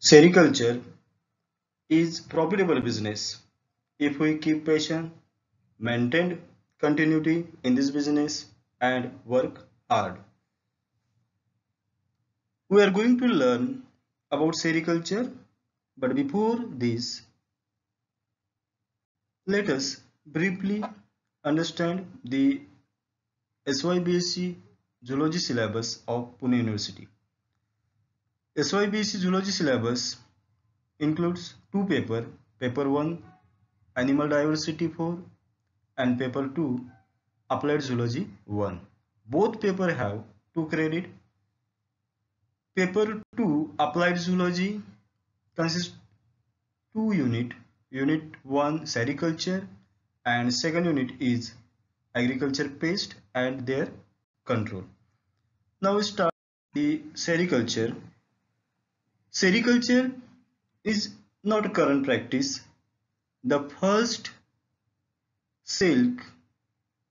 Sericulture is profitable business if we keep patient, maintain continuity in this business and work hard. We are going to learn about sericulture but before this let us briefly understand the SYBSc Zoology syllabus of Pune University. SYBSc Zoology syllabus includes two paper, paper 1 Animal Diversity 4 and paper 2 Applied Zoology 1. Both paper have two credit. Paper 2 Applied Zoology consists two unit. Unit 1 Sericulture and second unit is Agriculture Pest and their control. Now we start the sericulture. Sericulture is not a current practice. The first silk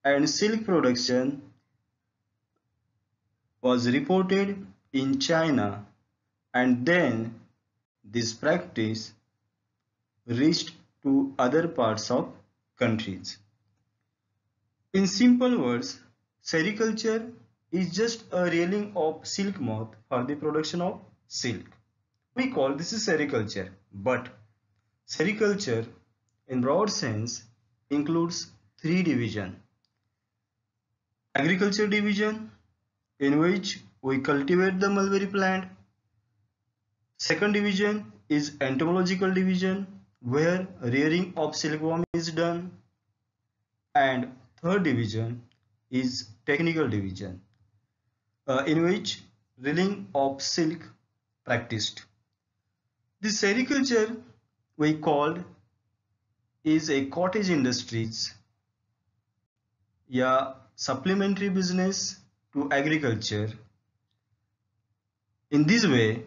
and silk production was reported in China and then this practice reached to other parts of countries. In simple words, sericulture is just a rearing of silk moth for the production of silk. We call this is sericulture, but sericulture in broad sense includes three division. Agriculture division in which we cultivate the mulberry plant. Second division is entomological division where rearing of silkworm is done and third division is technical division uh, in which reeling of silk practiced. The sericulture we called is a cottage industries yeah supplementary business to agriculture. In this way,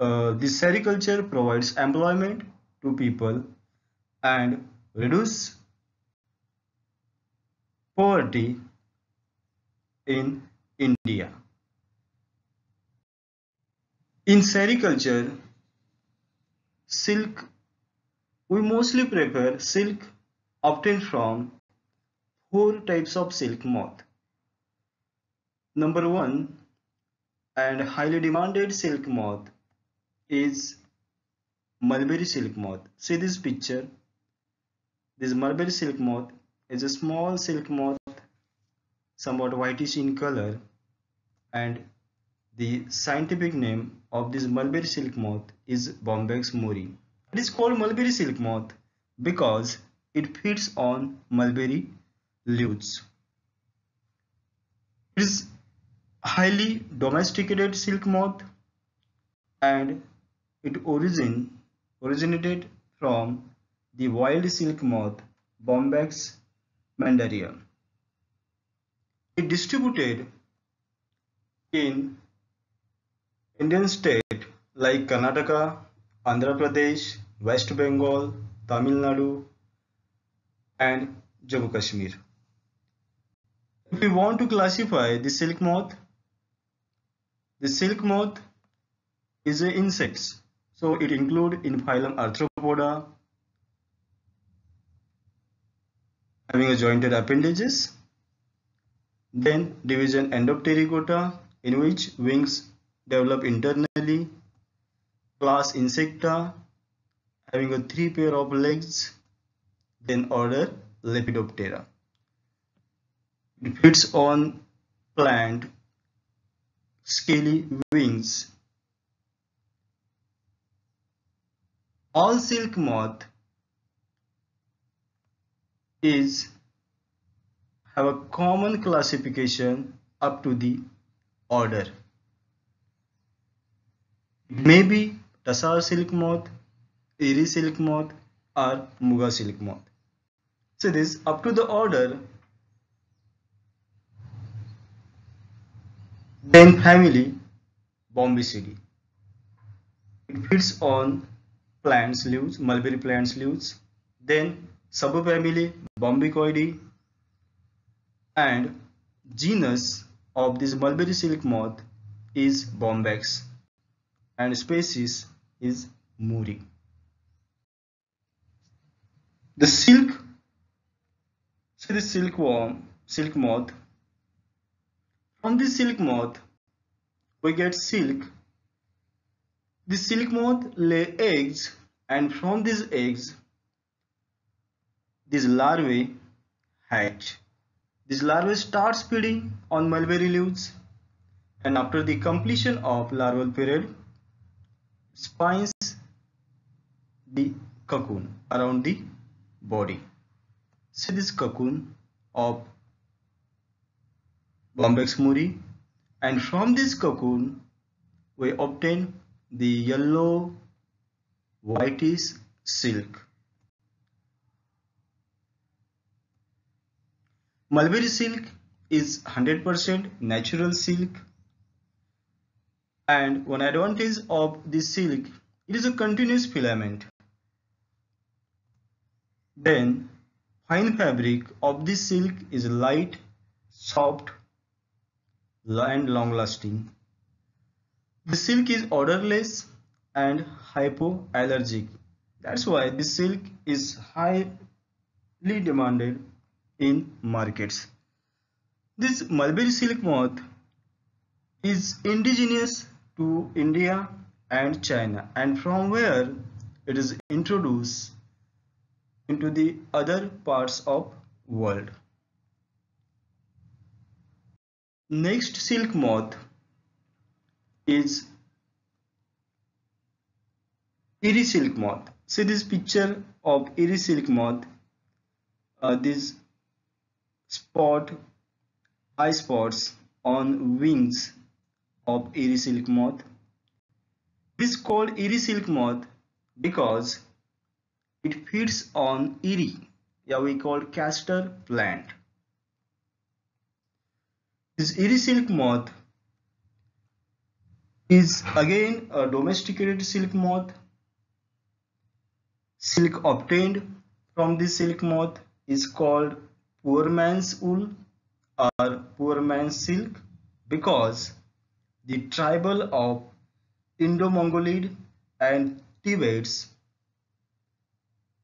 uh, the sericulture provides employment to people and reduce poverty in India. In sericulture, silk, we mostly prefer silk obtained from four types of silk moth. Number one and highly demanded silk moth is mulberry silk moth. See this picture. This mulberry silk moth is a small silk moth somewhat whitish in color and the scientific name of this mulberry silk moth is Bombyx mori. It is called mulberry silk moth because it feeds on mulberry leaves. It is highly domesticated silk moth and it origin originated from the wild silk moth Bombyx mandarina. It distributed in Indian state like Karnataka, Andhra Pradesh, West Bengal, Tamil Nadu and Jammu Kashmir. If we want to classify the silk moth, the silk moth is a insects. So it include in phylum Arthropoda having a jointed appendages. Then division Endopterygota in which wings develop internally. Class Insecta having a three pair of legs. Then order Lepidoptera. It feeds on plant scaly wings. All silk moth is have a common classification up to the order. Mm-hmm. It may be Tassar silk moth, Eri silk moth or Muga silk moth. So this up to the order then family Bombycidae. It feeds on plants leaves, mulberry plants leaves. Then subfamily Bombycoideae and genus of this mulberry silk moth is Bombyx and species is Mori. The silk, see the silkworm, silk moth. From this silk moth, we get silk. The silk moth lay eggs and from these eggs, these larvae hatch. These larvae start feeding on mulberry leaves and after the completion of larval period, spines the cocoon around the body. See this cocoon of Bombyx mori and from this cocoon we obtain the yellow whitish silk. Mulberry silk is 100% natural silk and one advantage of this silk it is a continuous filament then fine fabric of this silk is light, soft and long lasting. The silk is odorless and hypoallergic. That's why this silk is highly demanded in markets. This mulberry silk moth is indigenous to India and China and from where it is introduced into the other parts of world. Next silk moth is Eri silk moth. See this picture of Eri silk moth. Uh, this spot, eye spots on wings of Eri silk moth. This is called Eri silk moth because it feeds on eri, yeah, we call castor plant. This eri silk moth is again a domesticated silk moth. Silk obtained from this silk moth is called poor man's wool or poor man's silk because the tribal of Indo-Mongoloid and Tibets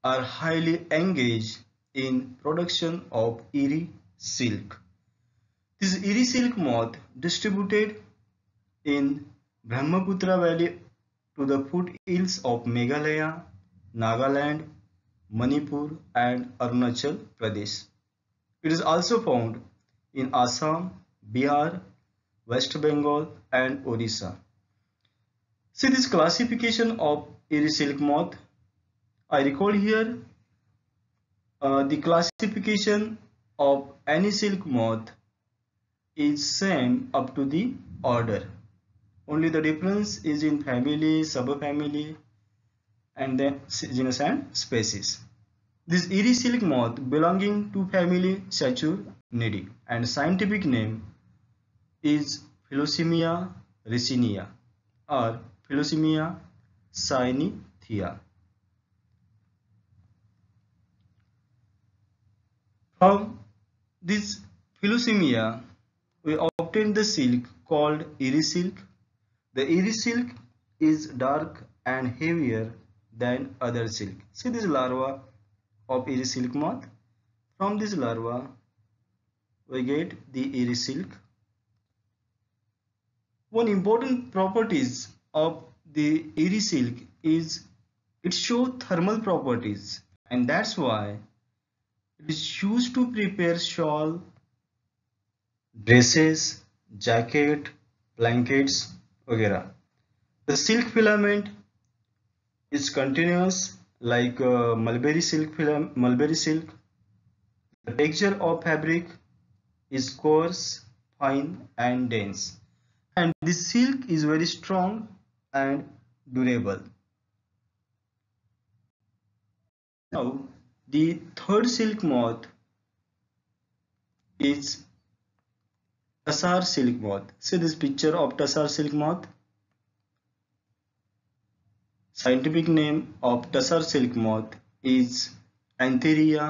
are highly engaged in production of Eri silk. This Eri silk moth distributed in Brahmaputra Valley to the foothills of Meghalaya, Nagaland, Manipur and Arunachal Pradesh. It is also found in Assam, Bihar, West Bengal and Odisha. See this classification of Eri silk moth I recall here uh, the classification of any silk moth is same up to the order. Only the difference is in family, subfamily and then genus and species. This Eri silk moth belonging to family Saturniidae and scientific name is Philosamia ricini or Philosamia cynthia. From this Philosamia, we obtain the silk called Eri silk. The Eri silk is dark and heavier than other silk. See this larva of Eri silk moth. From this larva, we get the Eri silk. One important properties of the Eri silk is it shows thermal properties and that's why it is used to prepare shawl, dresses, jacket, blankets, etc. The silk filament is continuous like uh, mulberry silk mulberry silk. The texture of fabric is coarse, fine and dense. And the silk is very strong and durable. Now the third silk moth is Tassar silk moth. See this picture of Tassar silk moth. Scientific name of Tassar silk moth is Antheraea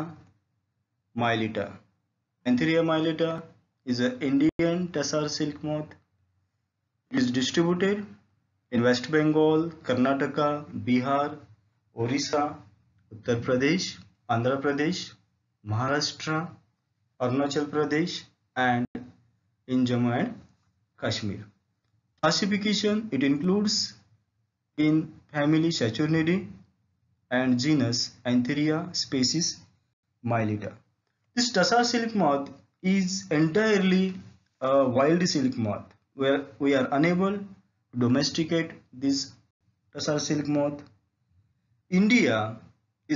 mylitta. Antheraea mylitta is an Indian Tassar silk moth. Is distributed in West Bengal, Karnataka, Bihar, Orissa, Uttar Pradesh, Andhra Pradesh, Maharashtra, Arunachal Pradesh and in Jammu and Kashmir. Classification it includes in family Saturniidae and genus Antheraea species Mylitta. This tussar silk moth is entirely a wild silk moth where we are unable to domesticate this tussar silk moth. India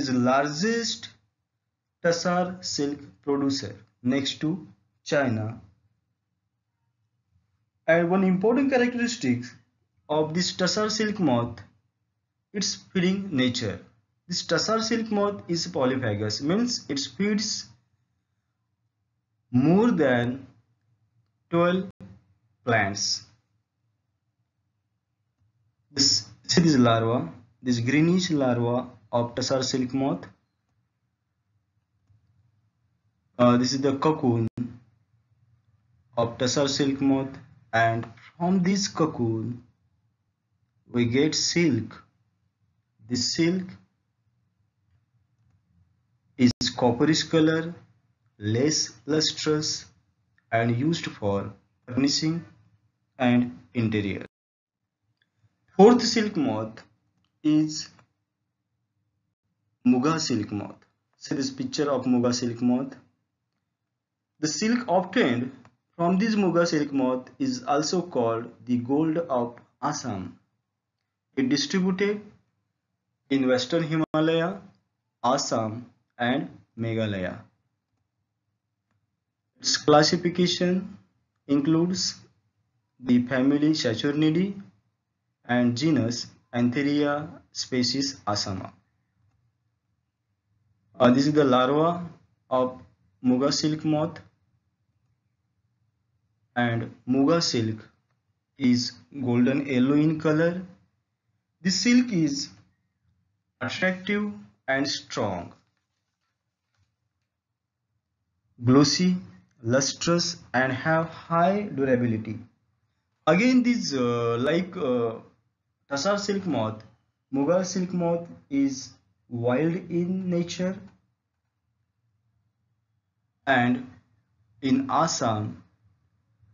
is the largest tussar silk producer next to China. And one important characteristic of this tussar silk moth its feeding nature. This tussar silk moth is polyphagous means it feeds more than 12 plants. This, see this larva, this greenish larva of tussar silk moth. Uh, this is the cocoon of tussar silk moth and from this cocoon we get silk. This silk is copperish color less lustrous and used for furnishing and interior. Fourth silk moth is Muga silk moth. See this picture of Muga silk moth. The silk obtained from this Muga silk moth is also called the gold of Assam. It distributed in western Himalaya, Assam and Meghalaya. Its classification includes the family Saturniidae and genus Antheraea species Assama. Uh, this is the larva of Muga silk moth and Muga silk is golden yellow in color. This silk is attractive and strong, glossy lustrous and have high durability. Again these uh, like uh, Tussar silk moth, Muga silk moth is wild in nature and in Assam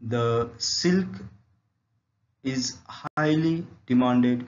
the silk is highly demanded